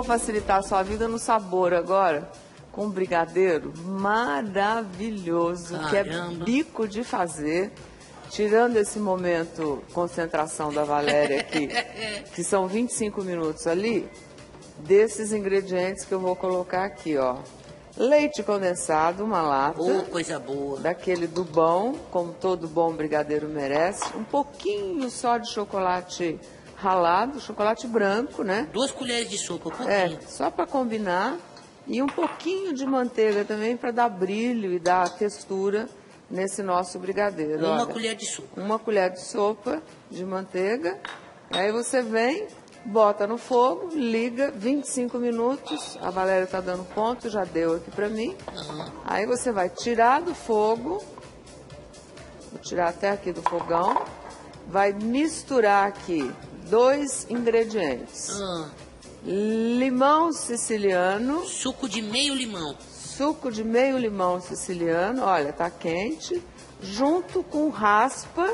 vou facilitar a sua vida no sabor agora, com um brigadeiro maravilhoso, que é Caramba. bico de fazer. Tirando esse momento concentração da Valéria aqui, que são 25 minutos ali, desses ingredientes que eu vou colocar aqui, ó. Leite condensado, uma lata coisa boa. daquele do bom, como todo bom brigadeiro merece. Um pouquinho só de chocolate ralado, chocolate branco, né? Duas colheres de sopa, um É, pouquinho. só para combinar. E um pouquinho de manteiga também para dar brilho e dar textura nesse nosso brigadeiro. Uma olha. colher de sopa. Uma colher de sopa de manteiga. Aí você vem, bota no fogo, liga 25 minutos. A Valéria está dando ponto, já deu aqui para mim. Aham. Aí você vai tirar do fogo, vou tirar até aqui do fogão, vai misturar aqui dois ingredientes: Ah, limão siciliano, suco de meio limão. suco de meio limão siciliano, olha, tá quente, junto com raspa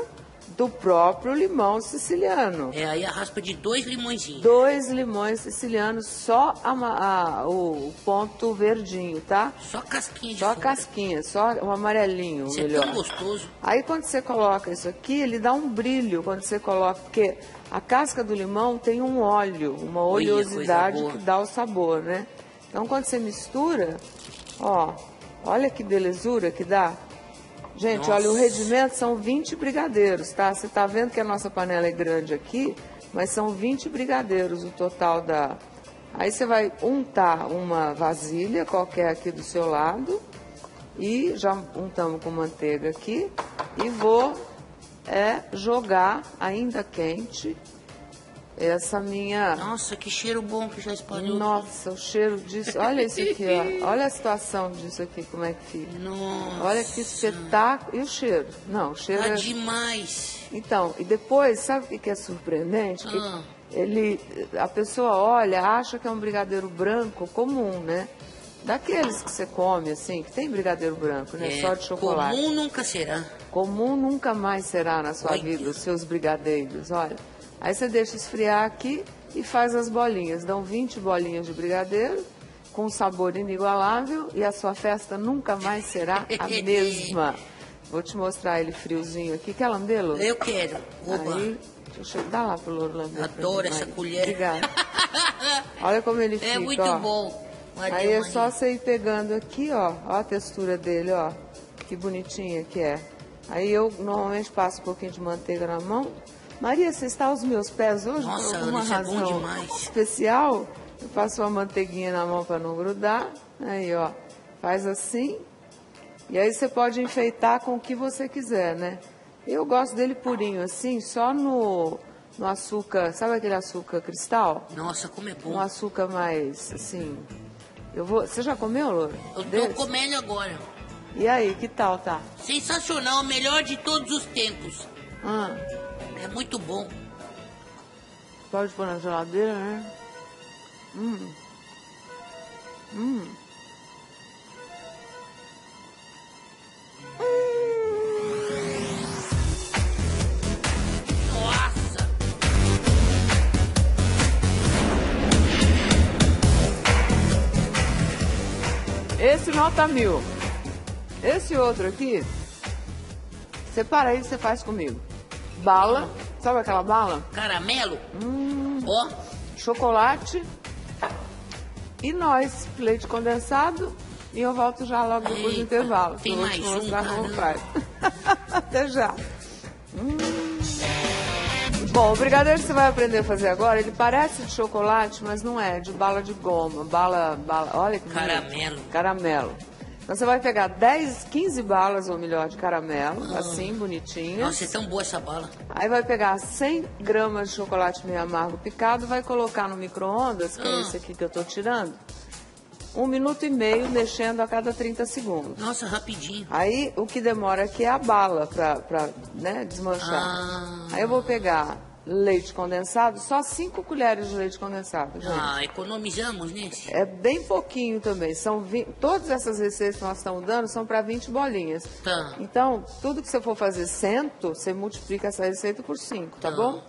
do próprio limão siciliano. É aí a raspa de dois limõezinhos. Dois limões sicilianos, só a a- o ponto verdinho, tá? Só casquinha de Só casquinha, só o amarelinho, Isso é melhor. tão gostoso. Aí quando você coloca isso aqui, ele dá um brilho quando você coloca, porque a casca do limão tem um óleo, uma Olha, oleosidade que dá o sabor, né? Então quando você mistura, ó, olha que belezura que dá. Gente, Nossa. olha, o rendimento são 20 brigadeiros, tá? Você tá vendo que a nossa panela é grande aqui, mas são 20 brigadeiros o total da. Aí você vai untar uma vasilha qualquer aqui do seu lado e já untamos com manteiga aqui e vou é jogar ainda quente essa minha Nossa, que cheiro bom que já espalhou. nossa, o cheiro disso. Olha isso aqui, ó. Olha a situação disso aqui, como é que fica. Nossa. Olha que espetáculo. E o cheiro? Não, o cheiro Tá é... demais. Então, e depois, sabe o que é surpreendente? Que Ah. ele, a pessoa olha, acha que é um brigadeiro branco comum, né? Daqueles que você come, assim, que tem brigadeiro branco, né? É, Só de chocolate. Comum nunca será. Comum nunca mais será na sua Olha. vida os seus brigadeiros, olha. Aí você deixa esfriar aqui e faz as bolinhas. Dão 20 bolinhas de brigadeiro com um sabor inigualável e a sua festa nunca mais será a mesma. Vou te mostrar ele friozinho aqui. Quer lambê-lo? Eu quero. Oba. Aí, deixa eu dá lá pro Louro lamber. pra Adoro essa colher. Obrigada. Olha como ele fica, É muito ó. bom. Aí é só você ir pegando aqui, ó. Ó a textura dele, ó. Que bonitinha que é. Aí eu normalmente passo um pouquinho de manteiga na mão. Maria, você está aos meus pés hoje Nossa, por alguma Ana, é bom razão demais. especial? Eu passo uma manteiguinha na mão para não grudar. Aí, ó. Faz assim. E aí você pode enfeitar com o que você quiser, né? Eu gosto dele purinho, assim, só no, no açúcar. Sabe aquele açúcar cristal? Nossa, como é bom. Um açúcar mais, assim. Eu vou. Você já comeu, Loura? Eu tô Desse? comendo agora. E aí, que tal, tá? Sensacional, melhor de todos os tempos. Ah, É muito bom. pode pôr na geladeira, né? Hum. Hum. Nossa! Esse nota mil. Esse outro aqui, separa aí, você faz comigo. Bala, sabe aquela bala? Caramelo? Hum. Ó, Chocolate e nós, leite condensado. E eu volto já logo depois do intervalo. tem que eu vou mais te um, como faz. Até já. Hum. Bom, o brigadeiro que você vai aprender a fazer agora, ele parece de chocolate, mas não é, é de bala de goma. Bala, bala, olha que bonito. Caramelo. Então você vai pegar 10, 15 balas, ou melhor, de caramelo, assim, bonitinhas. Ah. nossa, é tão boa essa bala. Aí vai pegar 100 gramas de chocolate meio amargo picado, vai colocar no micro-ondas, que é Ah. esse aqui que eu tô tirando, um minuto e meio mexendo a cada 30 segundos. Nossa, rapidinho. Aí o que demora aqui é a bala pra, pra né, desmanchar. Ah. Aí eu vou pegar leite condensado, só 5 colheres de leite condensado, gente. Ah, economizamos nesse. É bem pouquinho também. São 20, todas essas receitas que nós estamos dando são para 20 bolinhas. Tá. Então, tudo que você for fazer cento, você multiplica essa receita por 5, tá Tá. bom?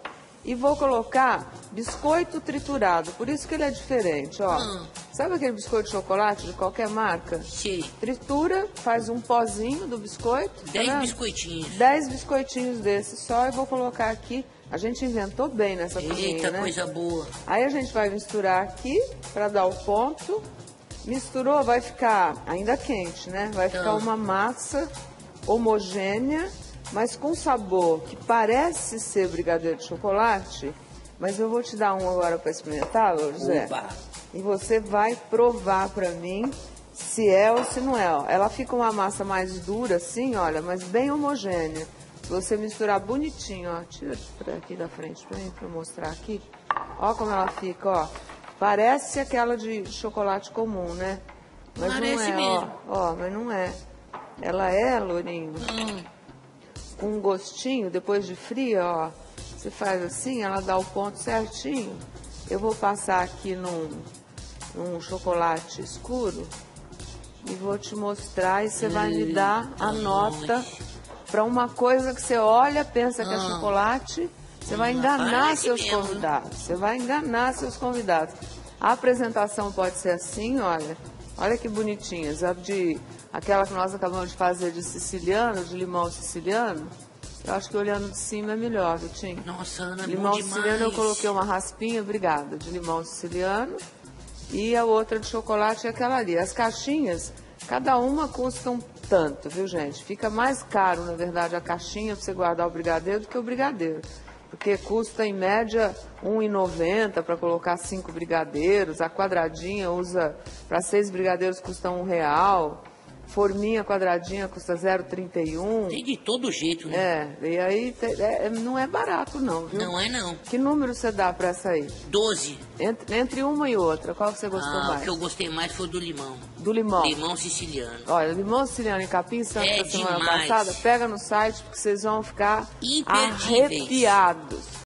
E vou colocar biscoito triturado, por isso que ele é diferente, ó. Hum. Sabe aquele biscoito de chocolate de qualquer marca? Sei. Tritura, faz um pozinho do biscoito. tá Dez vendo? biscoitinhos. 10 biscoitinhos desses só e vou colocar aqui. A gente inventou bem nessa cozinha, Eita, né? coisa boa. Aí a gente vai misturar aqui para dar o ponto. Misturou, vai ficar ainda quente, né? Vai ficar Tá. uma massa homogênea, mas com sabor que parece ser brigadeiro de chocolate. Mas eu vou te dar um agora para experimentar, José. Opa. E você vai provar para mim se é ou se não é. Ela fica uma massa mais dura assim, olha, mas bem homogênea. Se você misturar bonitinho, ó, tira pra aqui da frente para mim para mostrar aqui. Ó como ela fica, ó. Parece aquela de chocolate comum, né? Mas não Parece é, mesmo. ó. Ó, mas não é. Ela é, Lourinho, Hum, com um gostinho, depois de fria, ó. Você faz assim, ela dá o ponto certinho. Eu vou passar aqui num, num chocolate escuro e vou te mostrar e você vai me dar a Eita, nota para uma coisa que você olha, pensa que é Ah. chocolate, você vai Hum, enganar seus convidados. Você vai enganar seus convidados. A apresentação pode ser assim, olha. Olha que bonitinhas. A de aquela que nós acabamos de fazer de siciliano, de limão siciliano. Eu acho que olhando de cima é melhor, Vitinho. nossa, Ana, é Limão siciliano eu coloquei uma raspinha, obrigada, de limão siciliano. E a outra de chocolate é aquela ali. As caixinhas, cada uma custa um tanto, viu, gente? Fica mais caro, na verdade, a caixinha para você guardar o brigadeiro do que o brigadeiro. Porque custa, em média, R$ 1,90 para colocar cinco brigadeiros. A quadradinha usa, para seis brigadeiros, custa um real. Forminha quadradinha custa 0,31. Tem de todo jeito, né? É, e aí te- é, não é barato não, viu? Não é não. Que número você dá pra essa aí? Doze. Entre, entre uma e outra, qual que você gostou Ah, o mais? que eu gostei mais foi o do limão. Do limão. Limão siciliano. Olha, limão siciliano em Capim Santo É da semana demais. passada, pega no site porque vocês vão ficar arrepiados.